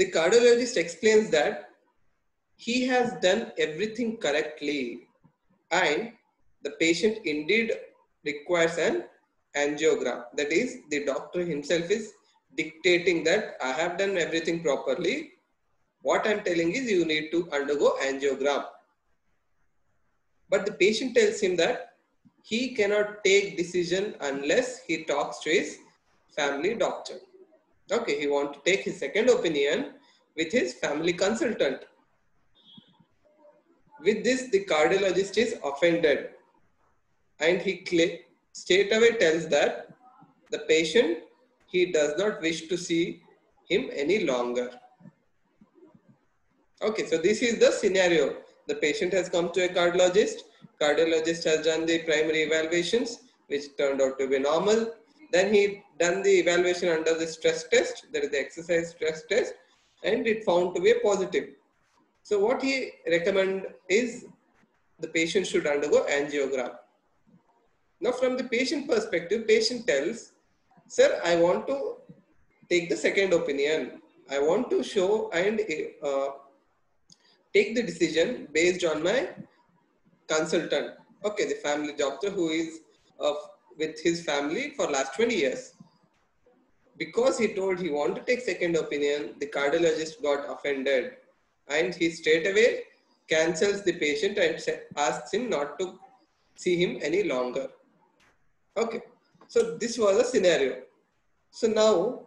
the cardiologist explains that he has done everything correctly and the patient indeed requires an angiogram. That is, the doctor himself is dictating that I have done everything properly. What I'm telling is you need to undergo angiogram. But the patient tells him that he cannot take decision unless he talks to his family doctor. Okay, he want to take his second opinion with his family consultant. With this, the cardiologist is offended and he straight away tells that the patient, he does not wish to see him any longer. Okay, so this is the scenario. The patient has come to a cardiologist. Cardiologist has done the primary evaluations, which turned out to be normal. Then he done the evaluation under the stress test, that is the exercise stress test, and it found to be positive. So what he recommend is the patient should undergo angiogram. Now from the patient perspective, patient tells, sir, I want to take the second opinion. I want to show and uh, take the decision based on my consultant. Okay, the family doctor who is uh, with his family for last 20 years. Because he told he want to take second opinion, the cardiologist got offended and he straight away cancels the patient and asks him not to see him any longer. Okay, so this was a scenario. So now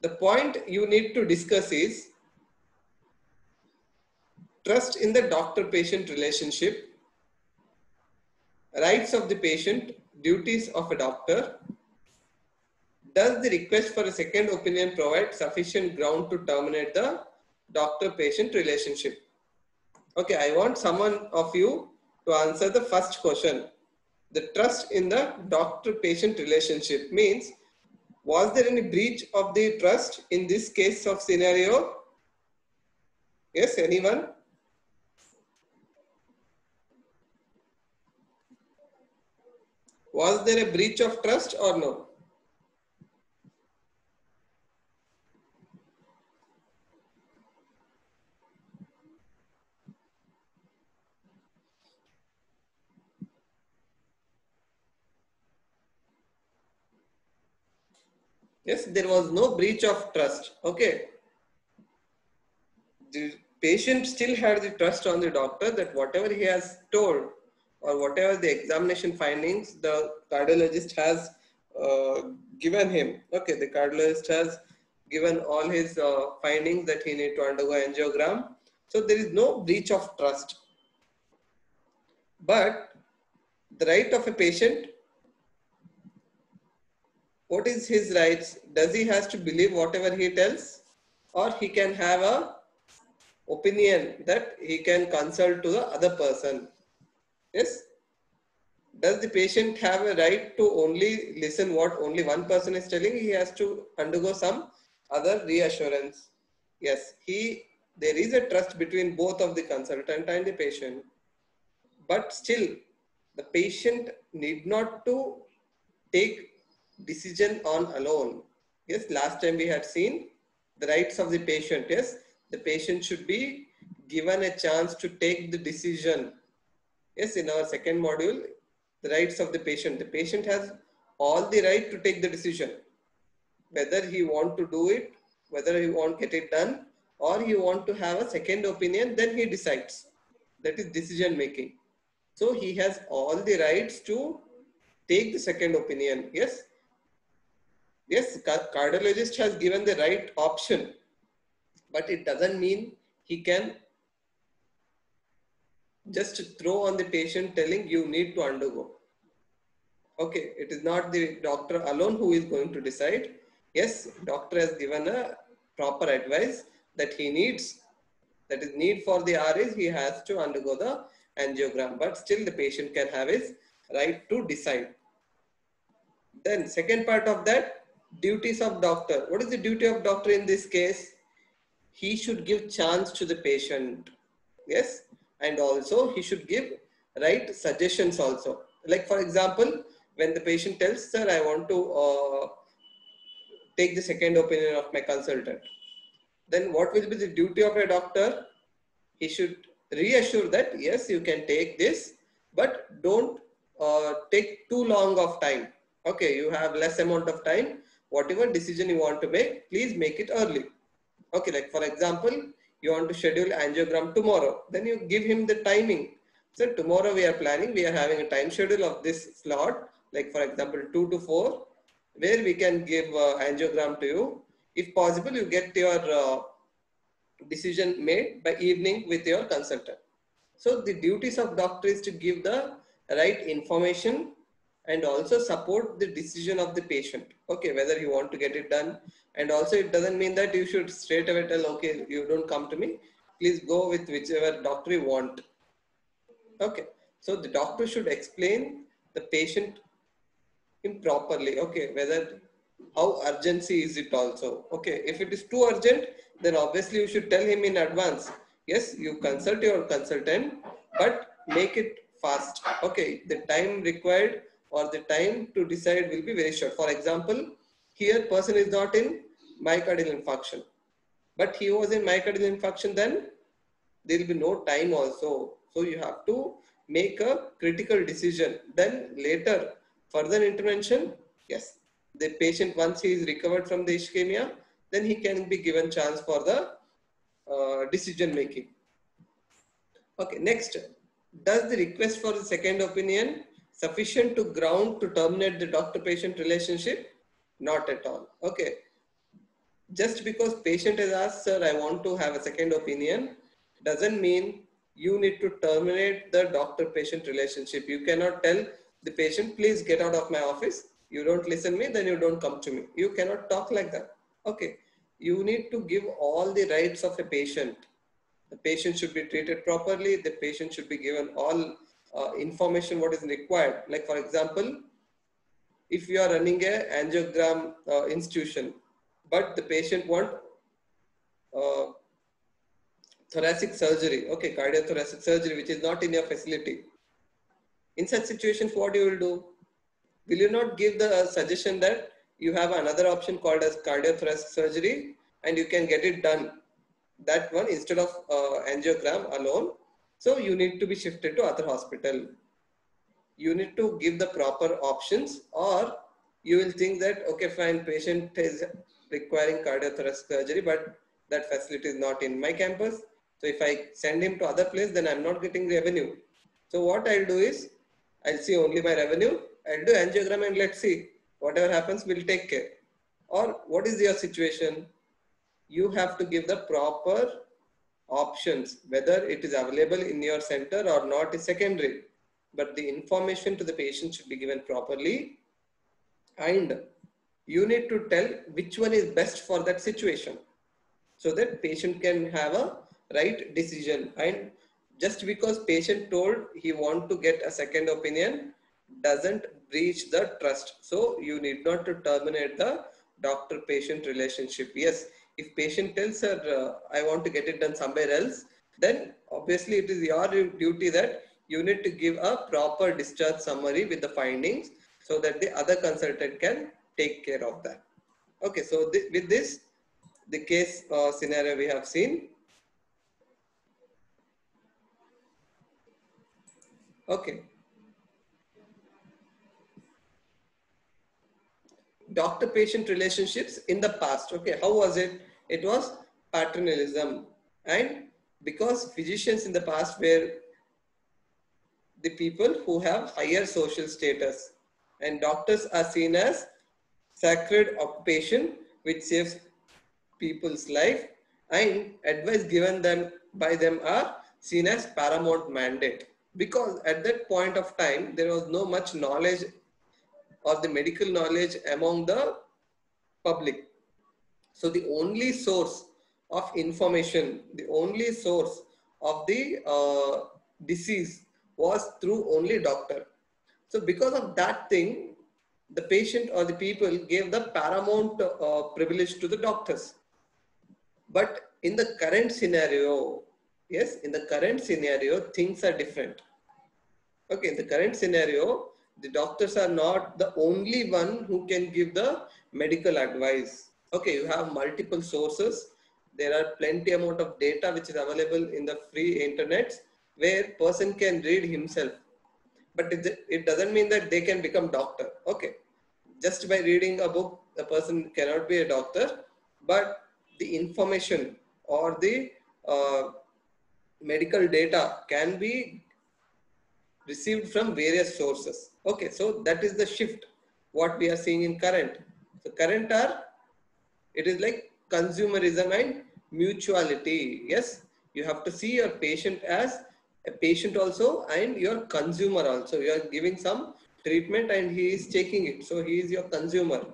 the point you need to discuss is trust in the doctor-patient relationship, rights of the patient, duties of a doctor, does the request for a second opinion provide sufficient ground to terminate the doctor-patient relationship? Okay, I want someone of you to answer the first question the trust in the doctor-patient relationship means was there any breach of the trust in this case of scenario? Yes, anyone? Was there a breach of trust or no? Yes, there was no breach of trust. Okay. The patient still had the trust on the doctor that whatever he has told or whatever the examination findings the cardiologist has uh, given him. Okay, the cardiologist has given all his uh, findings that he need to undergo angiogram. So there is no breach of trust. But the right of a patient what is his rights? Does he has to believe whatever he tells or he can have a opinion that he can consult to the other person? Yes? Does the patient have a right to only listen what only one person is telling? He has to undergo some other reassurance. Yes, he there is a trust between both of the consultant and the patient. But still, the patient need not to take decision on alone. Yes, last time we had seen the rights of the patient. Yes, the patient should be given a chance to take the decision. Yes, in our second module, the rights of the patient. The patient has all the right to take the decision. Whether he want to do it, whether he want get it done, or he want to have a second opinion, then he decides. That is decision making. So he has all the rights to take the second opinion. Yes, yes, cardiologist has given the right option, but it doesn't mean he can just throw on the patient telling you need to undergo. Okay, it is not the doctor alone who is going to decide. Yes, doctor has given a proper advice that he needs, that is need for the RS, he has to undergo the angiogram, but still the patient can have his right to decide. Then second part of that, duties of doctor. What is the duty of doctor in this case? He should give chance to the patient. Yes. And also he should give right suggestions also. Like for example, when the patient tells, sir, I want to uh, take the second opinion of my consultant. then what will be the duty of a doctor? He should reassure that yes, you can take this, but don't uh, take too long of time. Okay, you have less amount of time. Whatever decision you want to make, please make it early. Okay, like for example, you want to schedule angiogram tomorrow, then you give him the timing. So tomorrow we are planning, we are having a time schedule of this slot, like for example, two to four, where we can give uh, angiogram to you. If possible, you get your uh, decision made by evening with your consultant. So the duties of doctor is to give the right information and also support the decision of the patient. Okay, whether you want to get it done. And also it doesn't mean that you should straight away tell, okay, you don't come to me. Please go with whichever doctor you want. Okay, so the doctor should explain the patient improperly. Okay, whether how urgency is it also. Okay, if it is too urgent, then obviously you should tell him in advance. Yes, you consult your consultant, but make it fast. Okay, the time required or the time to decide will be very short. For example, here person is not in myocardial infarction, but he was in myocardial infarction, then there will be no time also. So you have to make a critical decision. Then later, further intervention, yes, the patient once he is recovered from the ischemia, then he can be given chance for the uh, decision making. Okay, next, does the request for the second opinion sufficient to ground to terminate the doctor-patient relationship? Not at all. Okay. Just because patient has asked, sir, I want to have a second opinion, doesn't mean you need to terminate the doctor-patient relationship. You cannot tell the patient, please get out of my office. You don't listen me, then you don't come to me. You cannot talk like that. Okay. You need to give all the rights of a patient. The patient should be treated properly. The patient should be given all uh, information what is required. Like for example, if you are running a angiogram uh, institution, but the patient want uh, thoracic surgery, okay, cardiothoracic surgery, which is not in your facility. In such situations, what you will do? Will you not give the suggestion that you have another option called as cardiothoracic surgery and you can get it done that one instead of uh, angiogram alone so you need to be shifted to other hospital. You need to give the proper options or you will think that, okay, fine, patient is requiring cardiothoracic surgery, but that facility is not in my campus. So if I send him to other place, then I'm not getting revenue. So what I'll do is, I'll see only my revenue. I'll do angiogram and let's see. Whatever happens, we'll take care. Or what is your situation? You have to give the proper options, whether it is available in your center or not is secondary. But the information to the patient should be given properly. And you need to tell which one is best for that situation so that patient can have a right decision. And just because patient told he want to get a second opinion doesn't breach the trust. So you need not to terminate the doctor patient relationship. Yes if patient tells her, uh, I want to get it done somewhere else, then obviously it is your duty that you need to give a proper discharge summary with the findings so that the other consultant can take care of that. Okay, so th with this, the case uh, scenario we have seen. Okay. Doctor-patient relationships in the past. Okay, how was it? It was paternalism. And because physicians in the past were the people who have higher social status. And doctors are seen as sacred occupation which saves people's life. And advice given them by them are seen as paramount mandate. Because at that point of time there was no much knowledge or the medical knowledge among the public so the only source of information, the only source of the uh, disease was through only doctor. So because of that thing, the patient or the people gave the paramount uh, privilege to the doctors. But in the current scenario, yes, in the current scenario, things are different. Okay, in the current scenario, the doctors are not the only one who can give the medical advice okay you have multiple sources there are plenty amount of data which is available in the free internet where person can read himself. But it, doesn't mean that they can become doctor. Okay. Just by reading a book, the person cannot be a doctor, but the information or the uh, medical data can be received from various sources. Okay, so that is the shift what we are seeing in current. So current are, it is like consumerism and mutuality. Yes, you have to see your patient as a patient also and your consumer also. You are giving some treatment and he is taking it. So he is your consumer.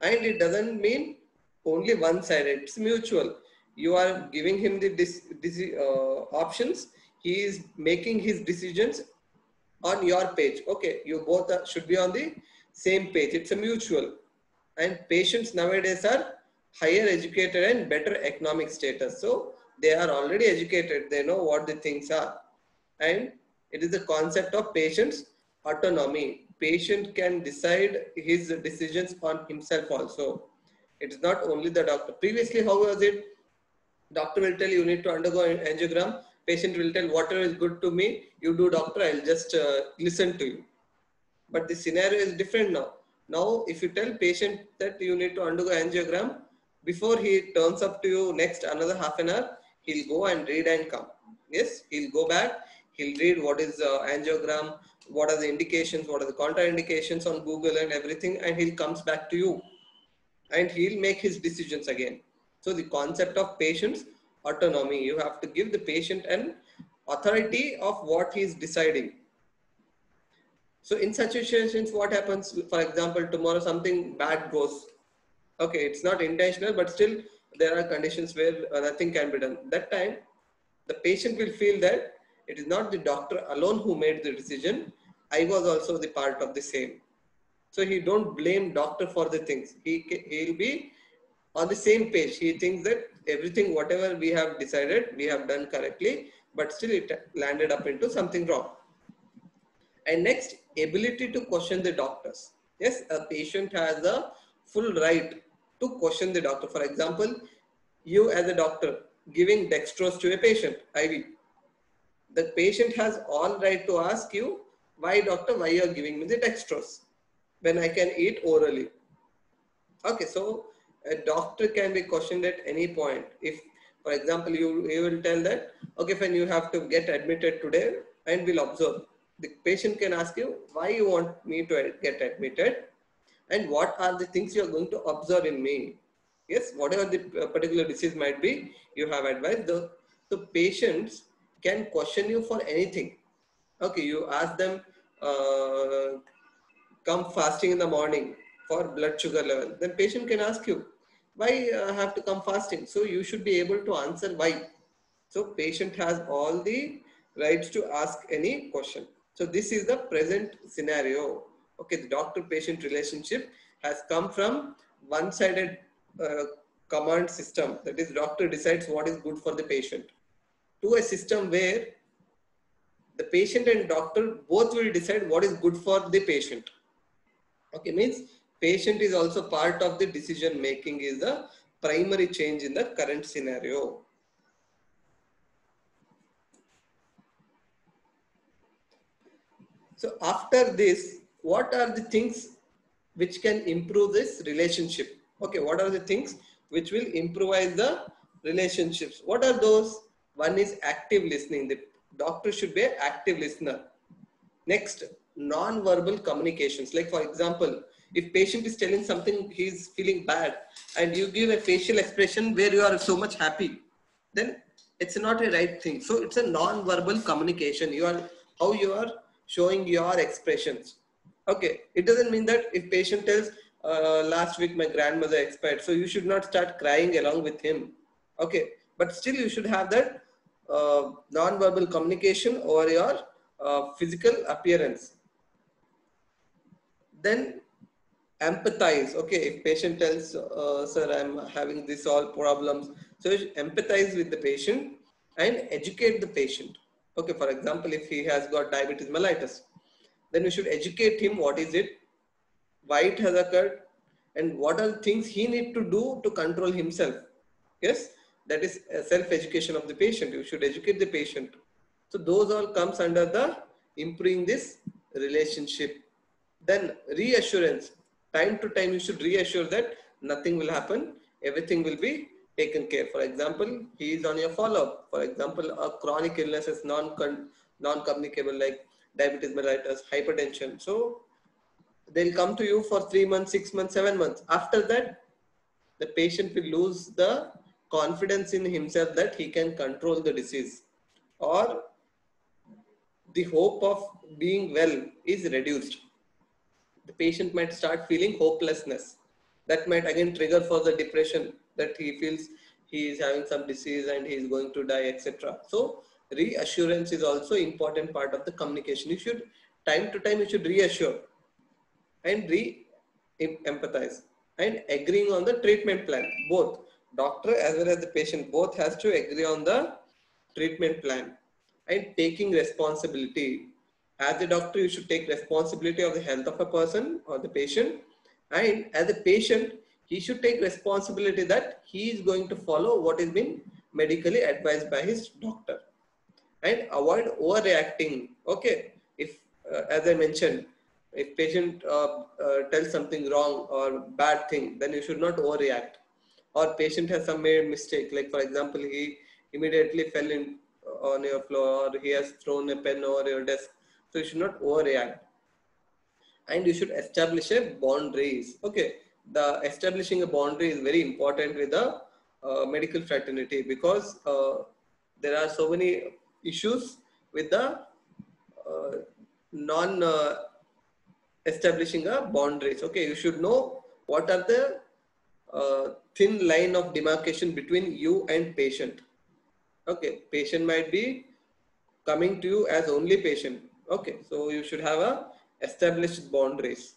And it doesn't mean only one side, it's mutual. You are giving him the dis, uh, options. He is making his decisions on your page. Okay, you both are, should be on the same page. It's a mutual. And patients nowadays are higher educated and better economic status. So they are already educated. They know what the things are. And it is the concept of patient's autonomy. Patient can decide his decisions on himself also. It's not only the doctor. Previously, how was it? Doctor will tell you, you need to undergo an angiogram. Patient will tell whatever is good to me, you do doctor, I'll just uh, listen to you. But the scenario is different now. Now, if you tell patient that you need to undergo angiogram, before he turns up to you next another half an hour, he'll go and read and come. Yes, he'll go back, he'll read what is uh, angiogram, what are the indications, what are the contraindications on Google and everything, and he'll comes back to you. And he'll make his decisions again. So the concept of patient's autonomy, you have to give the patient an authority of what he is deciding. So in such situations, what happens, for example, tomorrow something bad goes. Okay, it's not intentional, but still there are conditions where uh, nothing can be done. That time, the patient will feel that it is not the doctor alone who made the decision. I was also the part of the same. So he don't blame doctor for the things. He he'll be on the same page. He thinks that everything, whatever we have decided, we have done correctly, but still it landed up into something wrong. And next, ability to question the doctors. Yes, a patient has a full right to question the doctor. For example, you as a doctor giving dextrose to a patient, IV. The patient has all right to ask you, why doctor, why you are giving me the dextrose when I can eat orally. Okay, so a doctor can be questioned at any point. If, for example, you, you will tell that, okay, when you have to get admitted today and we'll observe the patient can ask you why you want me to get admitted and what are the things you are going to observe in me. Yes, whatever the uh, particular disease might be, you have advised. The, the patients can question you for anything. Okay, you ask them, uh, come fasting in the morning for blood sugar level. Then patient can ask you, why uh, have to come fasting? So you should be able to answer why. So patient has all the rights to ask any question. So this is the present scenario. Okay, the doctor-patient relationship has come from one-sided uh, command system. That is, doctor decides what is good for the patient to a system where the patient and doctor both will decide what is good for the patient. Okay, means patient is also part of the decision making is the primary change in the current scenario. So after this, what are the things which can improve this relationship? Okay, what are the things which will improvise the relationships? What are those? One is active listening. The doctor should be an active listener. Next, non-verbal communications. Like for example, if patient is telling something he's feeling bad and you give a facial expression where you are so much happy, then it's not a right thing. So it's a non-verbal communication. You are how you are showing your expressions. Okay, it doesn't mean that if patient tells uh, last week my grandmother expired, so you should not start crying along with him. Okay, but still you should have that uh, non-verbal communication over your uh, physical appearance. Then empathize. Okay, if patient tells, uh, sir, I'm having this all problems. So empathize with the patient and educate the patient. Okay, for example, if he has got diabetes mellitus, then we should educate him what is it, why it has occurred, and what are the things he need to do to control himself. Yes, that is uh, self-education of the patient. You should educate the patient. So those all comes under the improving this relationship. Then reassurance. Time to time you should reassure that nothing will happen. Everything will be taken care. For example, he is on your follow-up. For example, a chronic illness is non non-communicable like diabetes mellitus, hypertension. So they'll come to you for three months, six months, seven months. After that, the patient will lose the confidence in himself that he can control the disease or the hope of being well is reduced. The patient might start feeling hopelessness. That might again trigger for the depression that he feels he is having some disease and he is going to die, etc. So reassurance is also important part of the communication. You should time to time you should reassure and re-empathize and agreeing on the treatment plan. Both doctor as well as the patient both has to agree on the treatment plan and taking responsibility. As a doctor, you should take responsibility of the health of a person or the patient. And as a patient, he should take responsibility that he is going to follow what is been medically advised by his doctor and avoid overreacting. Okay, if uh, as I mentioned, if patient uh, uh, tells something wrong or bad thing, then you should not overreact. Or patient has some made mistake, like for example, he immediately fell in uh, on your floor or he has thrown a pen over your desk. So you should not overreact. And you should establish a boundaries. Okay, the establishing a boundary is very important with the uh, medical fraternity because uh, there are so many issues with the uh, non uh, establishing a boundaries. Okay, you should know what are the uh, thin line of demarcation between you and patient. Okay, patient might be coming to you as only patient. Okay, so you should have a established boundaries.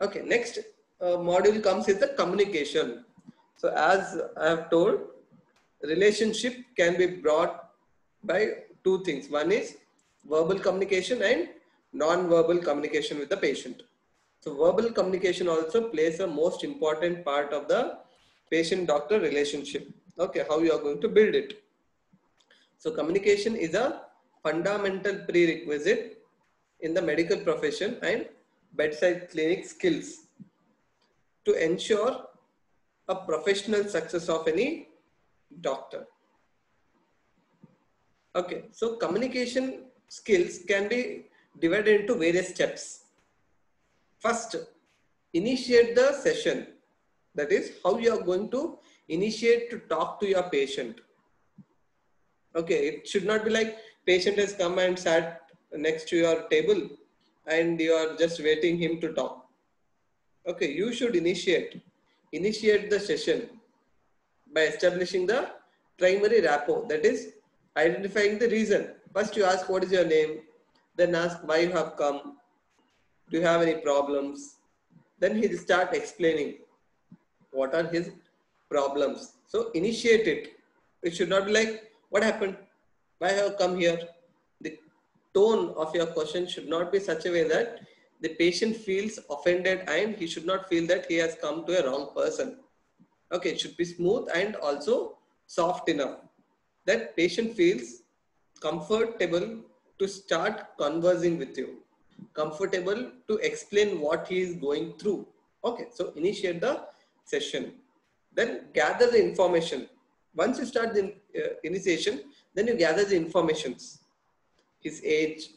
Okay, next uh, module comes is the communication. So as I have told, relationship can be brought by two things. One is verbal communication and non-verbal communication with the patient. So verbal communication also plays a most important part of the patient-doctor relationship. Okay, how you are going to build it. So communication is a fundamental prerequisite in the medical profession and bedside clinic skills to ensure a professional success of any doctor. Okay, so communication skills can be divided into various steps. First, initiate the session. That is how you are going to initiate to talk to your patient. Okay, it should not be like patient has come and sat next to your table and you are just waiting him to talk. Okay, you should initiate. Initiate the session by establishing the primary rapport. That is identifying the reason. First you ask what is your name, then ask why you have come, do you have any problems? Then he'll start explaining what are his problems. So initiate it. It should not be like, what happened? Why have come here? Tone of your question should not be such a way that the patient feels offended and he should not feel that he has come to a wrong person. Okay, it should be smooth and also soft enough that patient feels comfortable to start conversing with you, comfortable to explain what he is going through. Okay, so initiate the session. Then gather the information. Once you start the uh, initiation, then you gather the informations. His age,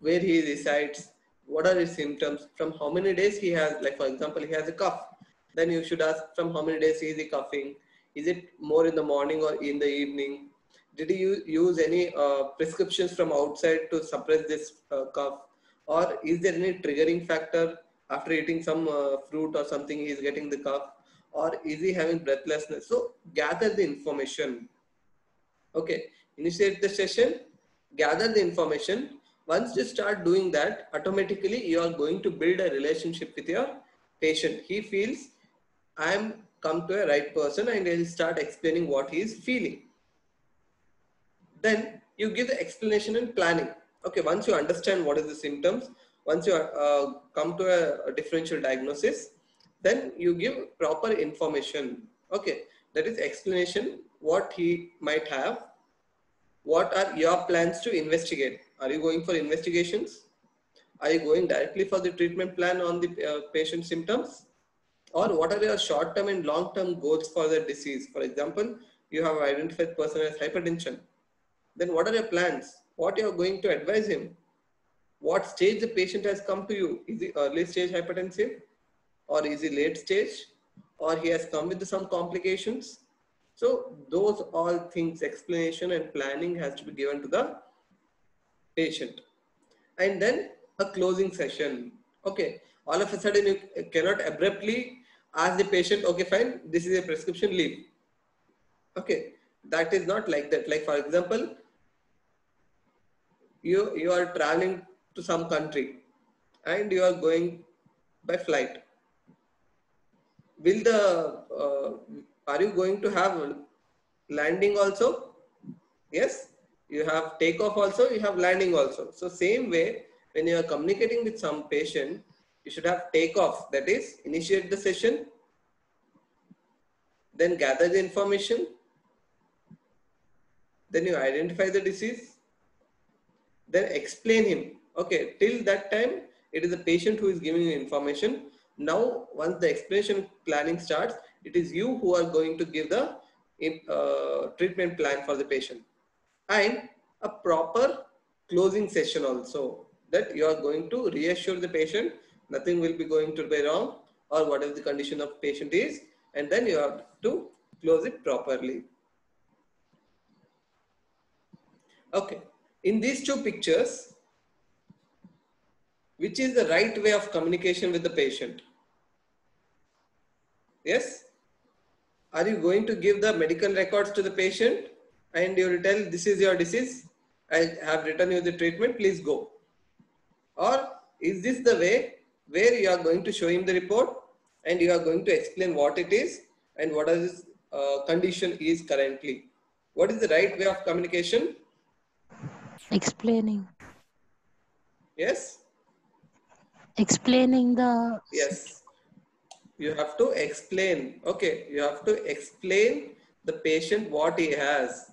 where he resides, what are his symptoms, from how many days he has, like for example, he has a cough. Then you should ask from how many days he is he coughing. Is it more in the morning or in the evening? Did he use any uh, prescriptions from outside to suppress this uh, cough? Or is there any triggering factor after eating some uh, fruit or something he is getting the cough? Or is he having breathlessness? So gather the information. Okay, initiate the session, gather the information. Once you start doing that, automatically you are going to build a relationship with your patient. He feels I am come to a right person and he'll start explaining what he is feeling. Then you give the explanation and planning. Okay, once you understand what is the symptoms, once you uh, come to a, a differential diagnosis, then you give proper information. Okay, that is explanation what he might have. What are your plans to investigate? Are you going for investigations? Are you going directly for the treatment plan on the uh, patient symptoms? Or what are your short-term and long-term goals for the disease? For example, you have identified person as hypertension. Then what are your plans? What you are going to advise him? What stage the patient has come to you? Is he early stage hypertensive? Or is he late stage? Or he has come with some complications? So those all things, explanation and planning has to be given to the patient. And then a closing session. Okay, all of a sudden you cannot abruptly ask the patient, okay, fine, this is a prescription, leave. Okay, that is not like that. Like for example, you, you are traveling to some country and you are going by flight. Will the, uh, are you going to have landing also? Yes, you have takeoff also, you have landing also. So same way, when you are communicating with some patient, you should have takeoff, that is initiate the session, then gather the information, then you identify the disease, then explain him. Okay, till that time, it is the patient who is giving you information. Now, once the explanation planning starts, it is you who are going to give the uh, treatment plan for the patient and a proper closing session also that you are going to reassure the patient nothing will be going to be wrong or whatever the condition of patient is and then you have to close it properly. Okay, in these two pictures, which is the right way of communication with the patient? Yes? Are you going to give the medical records to the patient and you will tell this is your disease, I have written you the treatment, please go. Or is this the way where you are going to show him the report and you are going to explain what it is and what is uh, condition is currently. What is the right way of communication? Explaining. Yes? Explaining the... Yes. You have to explain. Okay. You have to explain the patient what he has.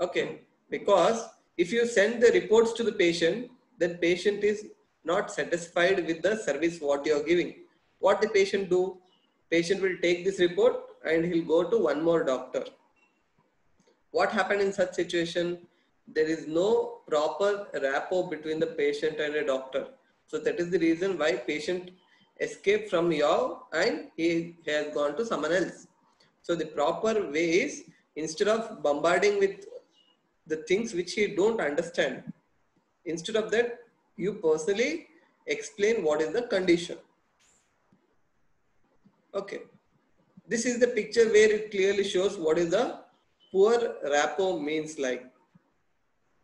Okay. Because if you send the reports to the patient, then patient is not satisfied with the service what you are giving what the patient do? Patient will take this report and he'll go to one more doctor. What happened in such situation? There is no proper rapport between the patient and a doctor. So that is the reason why patient escaped from you and he has gone to someone else. So the proper way is instead of bombarding with the things which he don't understand, instead of that, you personally explain what is the condition. Okay. This is the picture where it clearly shows what is the poor rapport means like.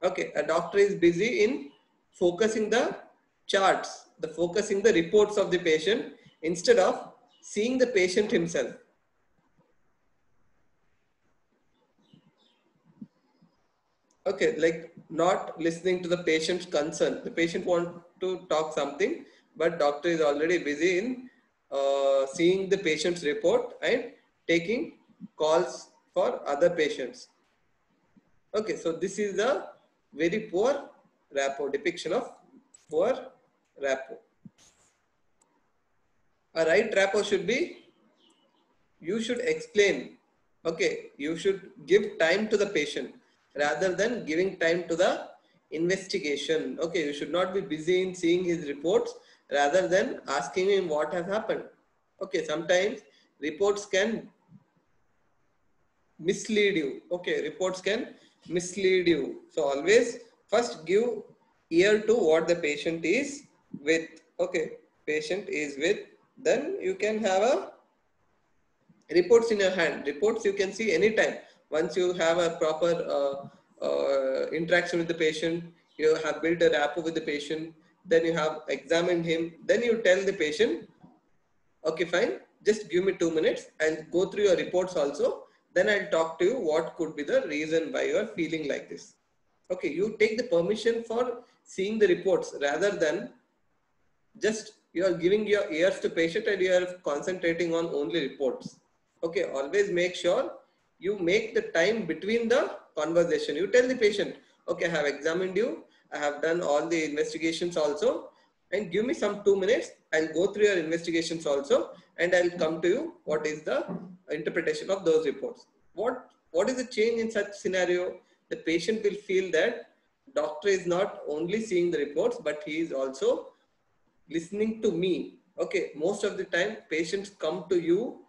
Okay, a doctor is busy in focusing the charts, the focusing the reports of the patient instead of seeing the patient himself. Okay, like not listening to the patient's concern. The patient want to talk something, but doctor is already busy in uh, seeing the patient's report and taking calls for other patients. Okay, so this is a very poor rapport, depiction of poor rapport. A right rapport should be, you should explain, okay, you should give time to the patient rather than giving time to the investigation. Okay, you should not be busy in seeing his reports rather than asking him what has happened. Okay, sometimes reports can mislead you. Okay, reports can mislead you. So always first give ear to what the patient is with. Okay, patient is with. Then you can have a reports in your hand. Reports you can see anytime. Once you have a proper uh, uh, interaction with the patient, you have built a rapport with the patient, then you have examined him, then you tell the patient, okay, fine, just give me two minutes. I'll go through your reports also. Then I'll talk to you what could be the reason why you are feeling like this. Okay, you take the permission for seeing the reports rather than just you are giving your ears to patient and you are concentrating on only reports. Okay, always make sure you make the time between the conversation. You tell the patient, okay, I have examined you. I have done all the investigations also and give me some two minutes. I'll go through your investigations also and I'll come to you what is the interpretation of those reports. What, what is the change in such scenario? The patient will feel that doctor is not only seeing the reports, but he is also listening to me. Okay, most of the time patients come to you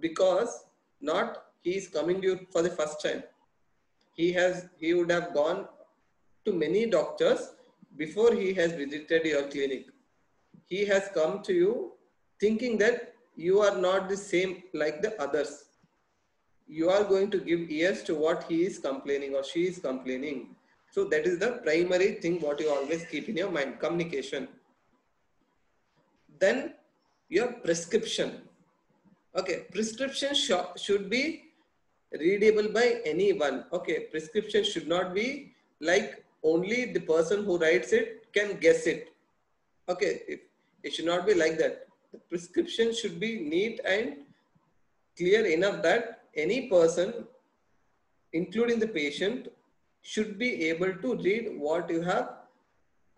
because not he is coming to you for the first time. He has, he would have gone to many doctors before he has visited your clinic. He has come to you thinking that you are not the same like the others. You are going to give ears to what he is complaining or she is complaining. So that is the primary thing what you always keep in your mind, communication. Then your prescription. Okay, prescription sh should be readable by anyone. Okay, prescription should not be like only the person who writes it can guess it. Okay, it, it should not be like that. The prescription should be neat and clear enough that any person, including the patient, should be able to read what you have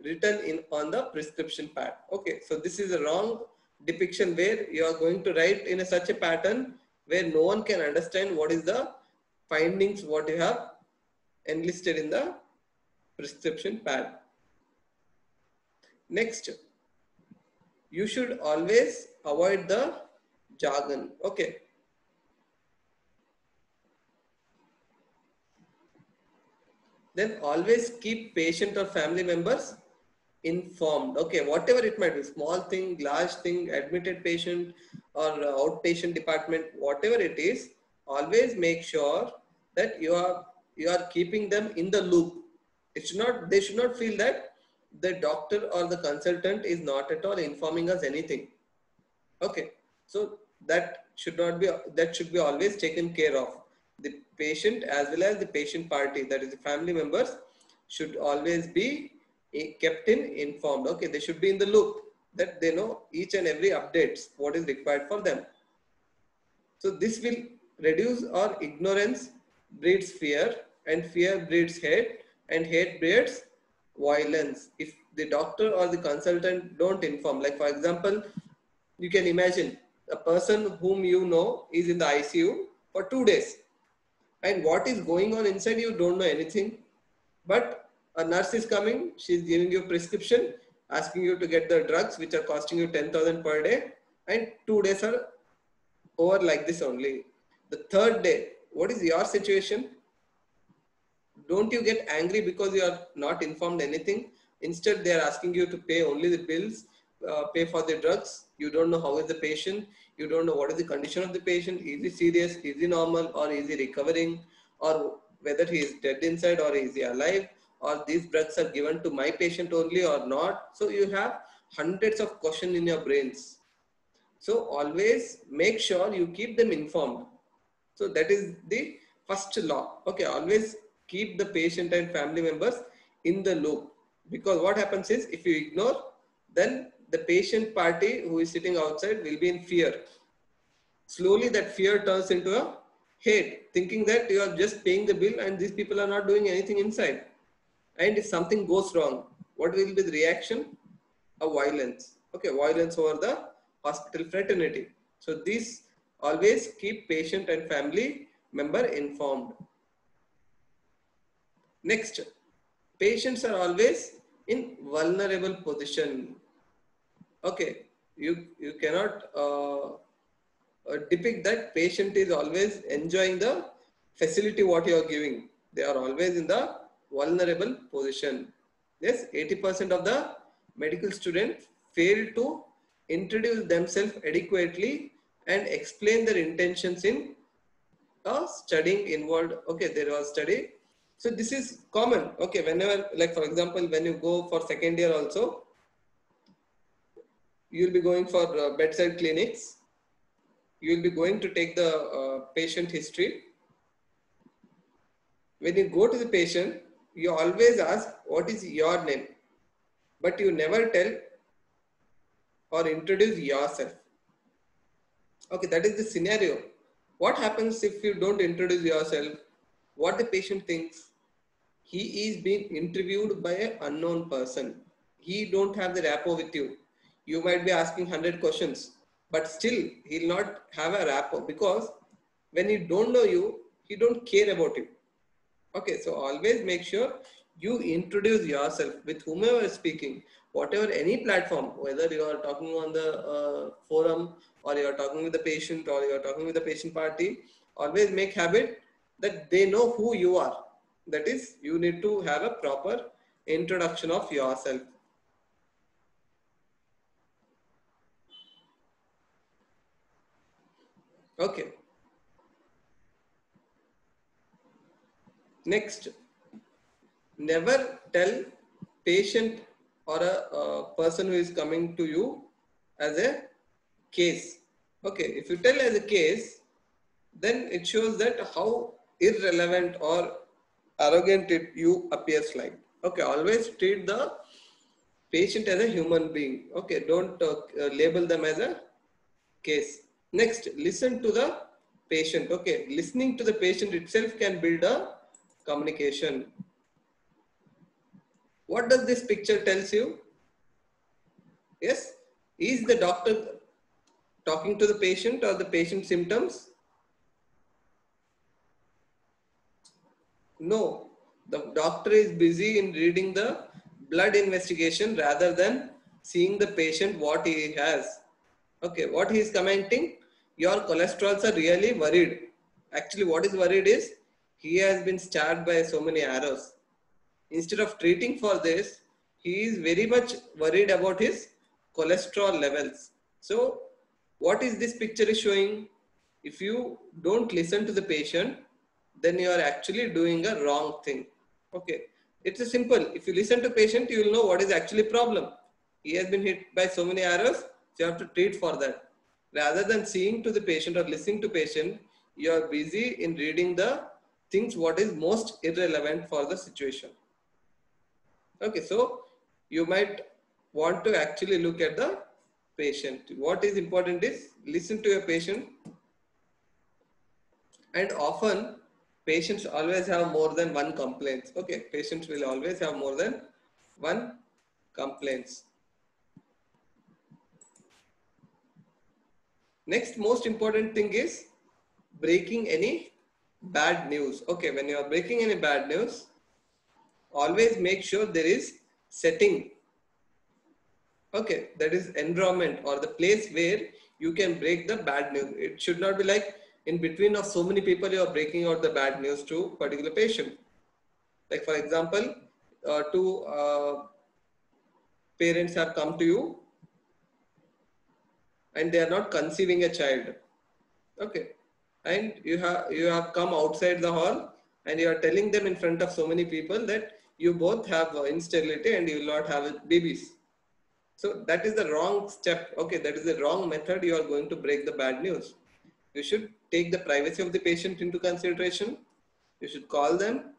written in on the prescription pad. Okay, so this is a wrong depiction where you are going to write in a, such a pattern where no one can understand what is the findings what you have enlisted in the prescription pad. Next, you should always avoid the jargon. Okay. Then always keep patient or family members informed. Okay, whatever it might be, small thing, large thing, admitted patient or uh, outpatient department, whatever it is, always make sure that you are you are keeping them in the loop it should not, they should not feel that the doctor or the consultant is not at all informing us anything. Okay. So that should not be, that should be always taken care of. The patient as well as the patient party, that is the family members should always be Eh, kept in informed. Okay. They should be in the loop that they know each and every updates, what is required for them. So this will reduce our ignorance breeds fear and fear breeds hate and hate breeds violence. If the doctor or the consultant don't inform, like for example, you can imagine a person whom you know is in the ICU for two days and what is going on inside you don't know anything but a nurse is coming. She's giving you prescription asking you to get the drugs which are costing you 10000 per day. And two days are over like this only. The third day what is your situation? Don't you get angry because you are not informed anything? Instead they are asking you to pay only the bills uh, pay for the drugs. You don't know how is the patient. You don't know what is the condition of the patient. Is he serious? Is he normal? Or is he recovering? Or whether he is dead inside or is he alive or these drugs are given to my patient only or not so you have hundreds of questions in your brains so always make sure you keep them informed so that is the first law okay always keep the patient and family members in the loop. Because what happens is if you ignore, then the patient party who is sitting outside will be in fear. Slowly that fear turns into a hate, thinking that you are just paying the bill and these people are not doing anything inside. And if something goes wrong, what will be the reaction? A violence. Okay, violence over the hospital fraternity. So these always keep patient and family member informed. Next, patients are always in vulnerable position. Okay, you, you cannot uh, uh, depict that patient is always enjoying the facility what you are giving. They are always in the vulnerable position. Yes, 80% of the medical students fail to introduce themselves adequately and explain their intentions in a studying involved. Okay, there was study so this is common. Okay, whenever, like for example, when you go for second year also, you'll be going for uh, bedside clinics. You'll be going to take the uh, patient history. When you go to the patient, you always ask, what is your name? But you never tell or introduce yourself. Okay, that is the scenario. What happens if you don't introduce yourself? What the patient thinks? He is being interviewed by an unknown person. He don't have the rapport with you. You might be asking 100 questions, but still he'll not have a rapport because when he don't know you, he don't care about you. Okay, so always make sure you introduce yourself with whomever is speaking, whatever any platform, whether you are talking on the uh, forum or you are talking with the patient or you are talking with the patient party, always make habit that they know who you are. That is, you need to have a proper introduction of yourself. Okay. Next, never tell patient or a, a, person who is coming to you as a case. Okay, if you tell as a case, then it shows that how irrelevant or arrogant it you appears like. Okay, always treat the patient as a human being. Okay, don't uh, label them as a case. Next, listen to the patient. Okay, listening to the patient itself can build a communication. What does this picture tells you? Yes, is the doctor talking to the patient or the patient symptoms? No, the doctor is busy in reading the blood investigation rather than seeing the patient what he has. Okay, what he is commenting? Your cholesterols are really worried. Actually, what is worried is he has been stabbed by so many arrows. Instead of treating for this, he is very much worried about his cholesterol levels. So what is this picture is showing? If you don't listen to the patient, then you are actually doing a wrong thing. Okay. It's a simple. If you listen to patient, you will know what is actually problem. He has been hit by so many arrows. So you have to treat for that. Rather than seeing to the patient or listening to patient, you are busy in reading the things what is most irrelevant for the situation. Okay, so you might want to actually look at the patient. What is important is listen to your patient and often patients always have more than one complaint. Okay, patients will always have more than one complaints. Next most important thing is breaking any bad news. Okay, when you are breaking any bad news, always make sure there is setting. Okay, that is environment or the place where you can break the bad news. It should not be like in between of so many people you are breaking out the bad news to particular patient. Like for example, uh, two uh, parents have come to you and they are not conceiving a child. Okay, and you have you have come outside the hall and you are telling them in front of so many people that you both have instability and you will not have babies. So that is the wrong step. Okay that is the wrong method you are going to break the bad news. You should take the privacy of the patient into consideration. You should call them.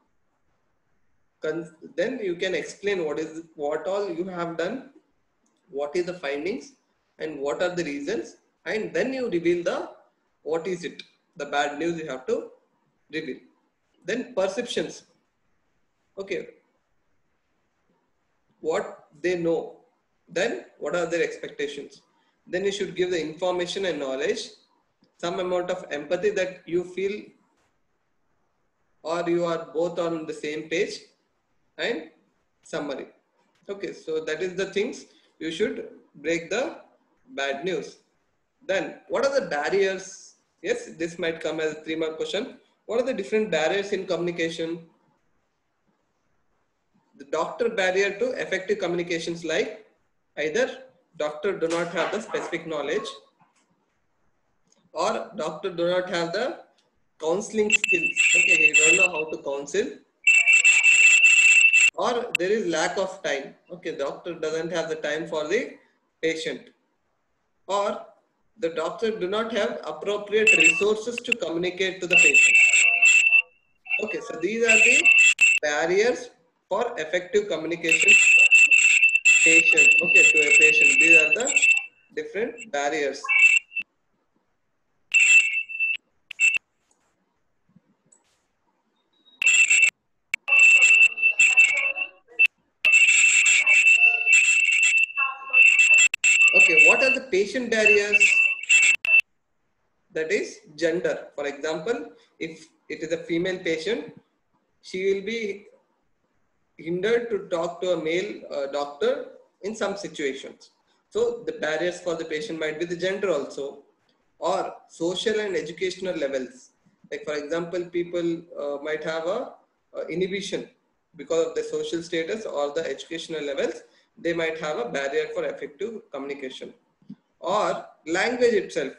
Then you can explain what is what all you have done what is the findings and what are the reasons and then you reveal the what is it the bad news you have to reveal. Then perceptions. Okay. What they know. Then what are their expectations? Then you should give the information and knowledge, some amount of empathy that you feel or you are both on the same page and summary. Okay, so that is the things you should break the bad news. Then what are the barriers Yes, this might come as a three mark question. What are the different barriers in communication? The doctor barrier to effective communications like either doctor do not have the specific knowledge or doctor do not have the counseling skills. Okay, he don't know how to counsel or there is lack of time. Okay, doctor doesn't have the time for the patient or the doctor do not have appropriate resources to communicate to the patient. Okay, so these are the barriers for effective communication patient. Okay, to a patient. These are the different barriers. Okay, what are the patient barriers? That is gender. For example, if it is a female patient, she will be hindered to talk to a male uh, doctor in some situations. So the barriers for the patient might be the gender also or social and educational levels. Like for example, people uh, might have a, a inhibition because of the social status or the educational levels they might have a barrier for effective communication. Or language itself.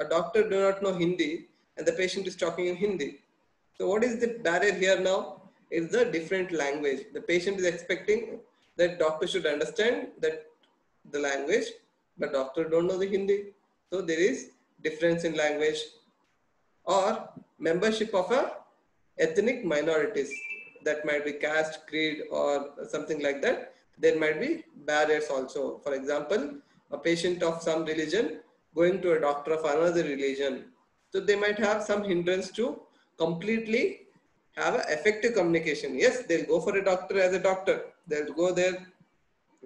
A doctor do not know Hindi and the patient is talking in Hindi. So what is the barrier here now? It's the different language. The patient is expecting that doctor should understand that the language, but doctor don't know the Hindi. So there is difference in language or membership of a ethnic minorities that might be caste, creed or something like that there might be barriers also. For example, a patient of some religion going to a doctor of another religion. So they might have some hindrance to completely have an effective communication. Yes, they'll go for a doctor as a doctor. They'll go there,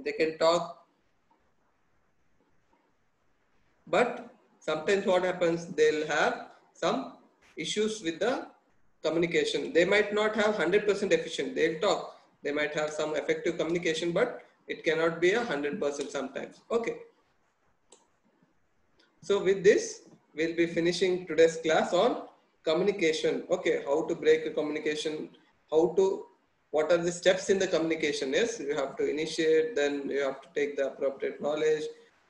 they can talk. But sometimes what happens, they'll have some issues with the communication. They might not have 100% efficient. They'll talk they might have some effective communication, but it cannot be a hundred percent sometimes. Okay. So with this, we'll be finishing today's class on communication. Okay, how to break a communication, how to, what are the steps in the communication? Yes, you have to initiate, then you have to take the appropriate knowledge,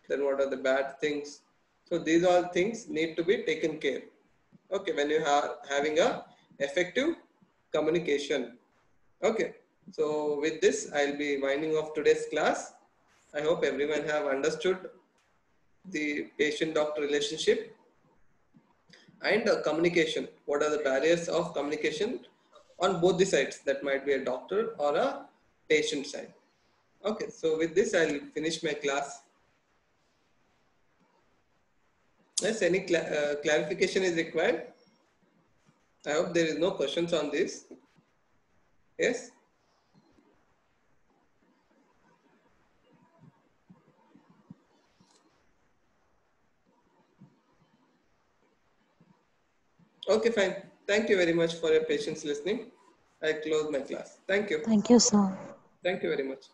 then what are the bad things. So these all things need to be taken care. Okay, when you are having a effective communication. Okay. So with this, I'll be winding off today's class. I hope everyone have understood the patient-doctor relationship and uh, communication. What are the barriers of communication on both the sides? That might be a doctor or a patient side. Okay, so with this, I'll finish my class. Yes, any cl uh, clarification is required? I hope there is no questions on this. Yes? Okay, fine. Thank you very much for your patience listening. I close my class. Thank you. Thank you, sir. Thank you very much.